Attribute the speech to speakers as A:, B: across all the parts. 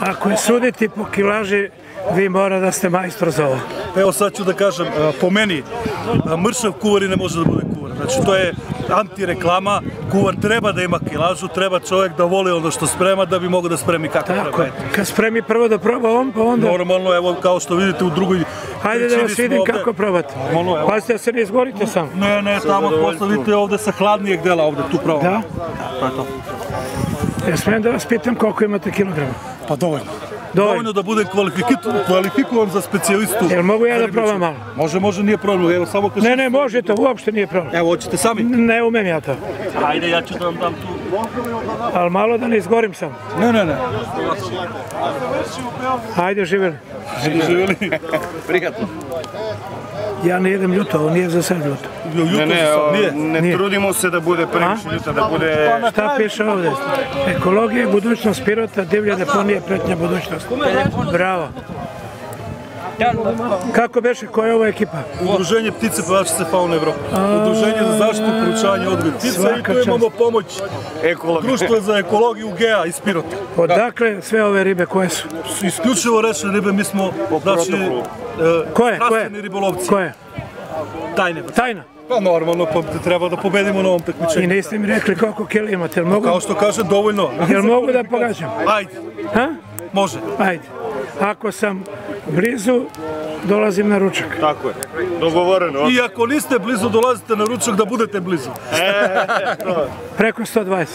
A: Ako je suditi po kilaži, vi mora da ste majstor za ovo.
B: Evo sad ću da kažem, a, po meni, a, mršav kuvar i ne može da bude kuvar. Znači to je antireklama, kuvar treba da ima kilažu, treba čovjek da voli ono što sprema da bi mogao da spremi kako
A: Tako
B: treba.
A: Kad spremi prvo da proba on, pa onda...
B: Normalno, evo kao što vidite u drugoj
A: Hajde da vas vidim
B: ovde.
A: kako probate.
B: Normalno, evo.
A: Pazite da se ne izgorite sam.
B: Ne, ne, tamo posle vidite ovde sa hladnijeg dela, ovde tu pravo.
A: Da?
B: To je to.
A: Ja smijem da vas pitam koliko imate kilograma?
B: Pa dovoljno.
A: Dovoljno.
B: Da budem kvalifikovan za specijalistu.
A: Jel mogu ja da probam malo?
B: Može, može, nije problem. Evo, samo.
A: Ne, ne, možete, uopšte nije problem.
B: Evo, hoćete sami?
A: Ne umem ja to,
B: Ajde, ja ću da vam dam tu.
A: Ali malo da ne izgorim sam.
B: Ne, ne, ne.
A: Hajde, živjeli.
B: Živjeli.
C: Prijatno.
A: Ja ne jedem ljuto, ovo nije za sad ljuto.
C: Ne, ne, o, ne
A: Nije.
C: trudimo se da bude previše ljuta, da bude...
A: Šta piše ovdje? Ekologija i budućnost Pirota, divlja deponija, pretnja budućnost. Bravo. Kako beše, koja je ova ekipa?
B: Udruženje ptice pevačice fauna Evrope. Udruženje za zaštitu i proučavanje odgoj ptica i tu imamo pomoć. Društva za ekologiju GEA iz Pirota.
A: Odakle sve ove ribe koje su?
B: Isključivo rečne ribe, mi smo znači, e,
A: Koje,
B: ribolovci.
A: Koje?
B: Tajne.
A: Tajna.
B: Pa normalno, pa treba da pobedimo na ovom
A: I
B: takmičenju.
A: niste mi rekli koliko kila imate, jel mogu,
B: Kao što kaže, dovoljno.
A: jel mogu da pogađam?
B: Ajde,
A: Ha?
B: može.
A: Ajde. Ako sam blizu, dolazim na ručak.
C: Tako je. Dogovoreno.
B: I ako niste blizu, dolazite na ručak da budete blizu.
A: Preko 120.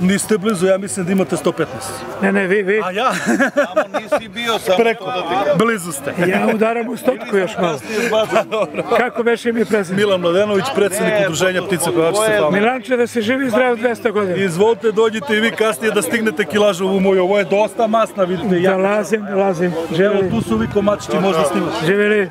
B: Niste blizu, ja mislim da imate 115.
A: Ne, ne, vi, vi.
B: A ja?
C: Tamo nisi bio samo
B: Preko. Blizu ste.
A: Ja udaram u stotku još malo. Kako beše mi prezent?
B: Milan Mladenović, predsjednik udruženja ptice pevačice fauna.
A: Milanče, da se živi zdrav 200 godina.
B: Izvolite, dođite i vi kasnije da stignete kilažu u moju. Ovo je dosta masna, vidite. Ja,
A: Dolazim, dolazim.
B: tu su vi komačići, možda snimati.
A: živjeli.